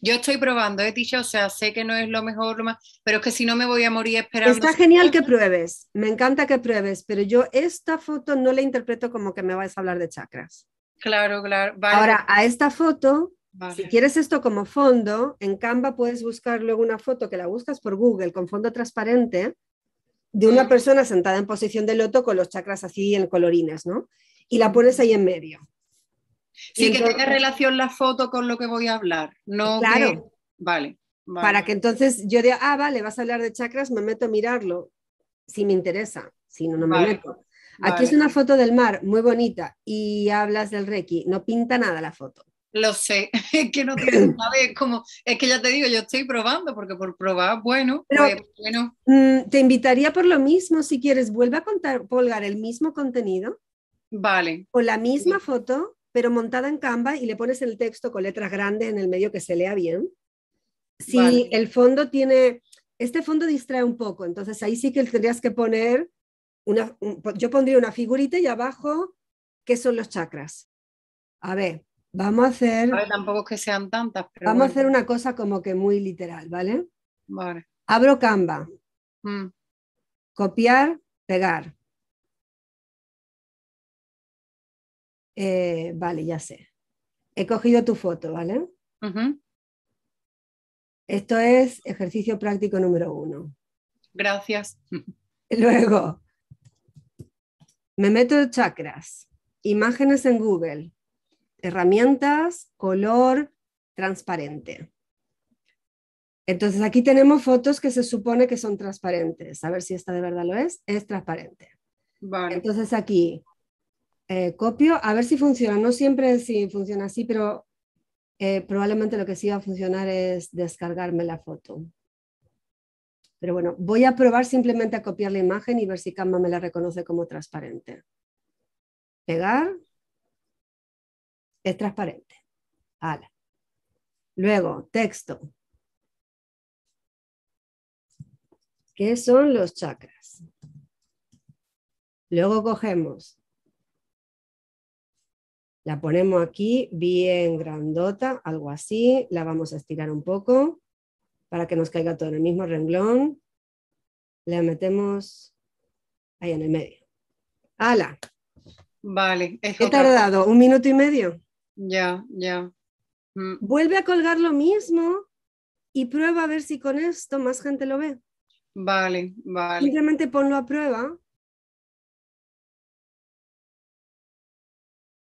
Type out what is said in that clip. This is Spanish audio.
Yo estoy probando, he dicho, o sea, sé que no es lo mejor, lo más, pero es que si no me voy a morir esperando. Está genial que pruebes, me encanta que pruebes, pero yo esta foto no la interpreto como que me vais a hablar de chakras. Claro, claro. Ahora, a esta foto, si quieres esto como fondo, en Canva puedes buscar luego una foto que la buscas por Google con fondo transparente de una persona sentada en posición de loto con los chakras así en colorines, ¿no? Y la pones ahí en medio. Sí, que tenga relación la foto con lo que voy a hablar. No claro. Vale, Para que entonces yo diga, ah, vale, vas a hablar de chakras, me meto a mirarlo. Si me interesa, si no, no me meto. Aquí es una foto del mar muy bonita y hablas del Reiki. No pinta nada la foto. Lo sé, es que no te como, es que ya te digo, yo estoy probando, porque por probar, bueno, pues, bueno. Mm, te invitaría por lo mismo, si quieres, vuelve a contar, colgar el mismo contenido. Vale. O la misma foto, pero montada en Canva y le pones el texto con letras grandes en el medio que se lea bien. Si el fondo tiene, este fondo distrae un poco, entonces ahí sí que tendrías que poner una, yo pondría una figurita y abajo, ¿qué son los chakras? A ver, Vamos a hacer. tampoco que sean tantas. vamos a hacer una cosa como que muy literal, ¿vale? Vale. Abro Canva. Mm. Copiar, pegar. Eh, vale, ya sé. He cogido tu foto, ¿vale? Esto es ejercicio práctico número uno. Gracias. Luego, me meto chakras, imágenes en Google, herramientas, color, transparente. Entonces aquí tenemos fotos que se supone que son transparentes. A ver si esta de verdad lo es. Es transparente. Entonces aquí eh, copio, a ver si funciona. No siempre si funciona así, pero eh, probablemente lo que sí va a funcionar es descargarme la foto. Pero bueno, voy a probar simplemente a copiar la imagen y ver si Canva me la reconoce como transparente. Pegar es transparente. Luego, texto. ¿Qué son los chakras? Luego cogemos, la ponemos aquí bien grandota, algo así, la vamos a estirar un poco para que nos caiga todo en el mismo renglón. La metemos ahí en el medio. ¡Hala! Vale. He tardado un minuto y medio. Ya, ya. Mm. Vuelve a colgar lo mismo y prueba a ver si con esto más gente lo ve. Vale, vale. Simplemente ponlo a prueba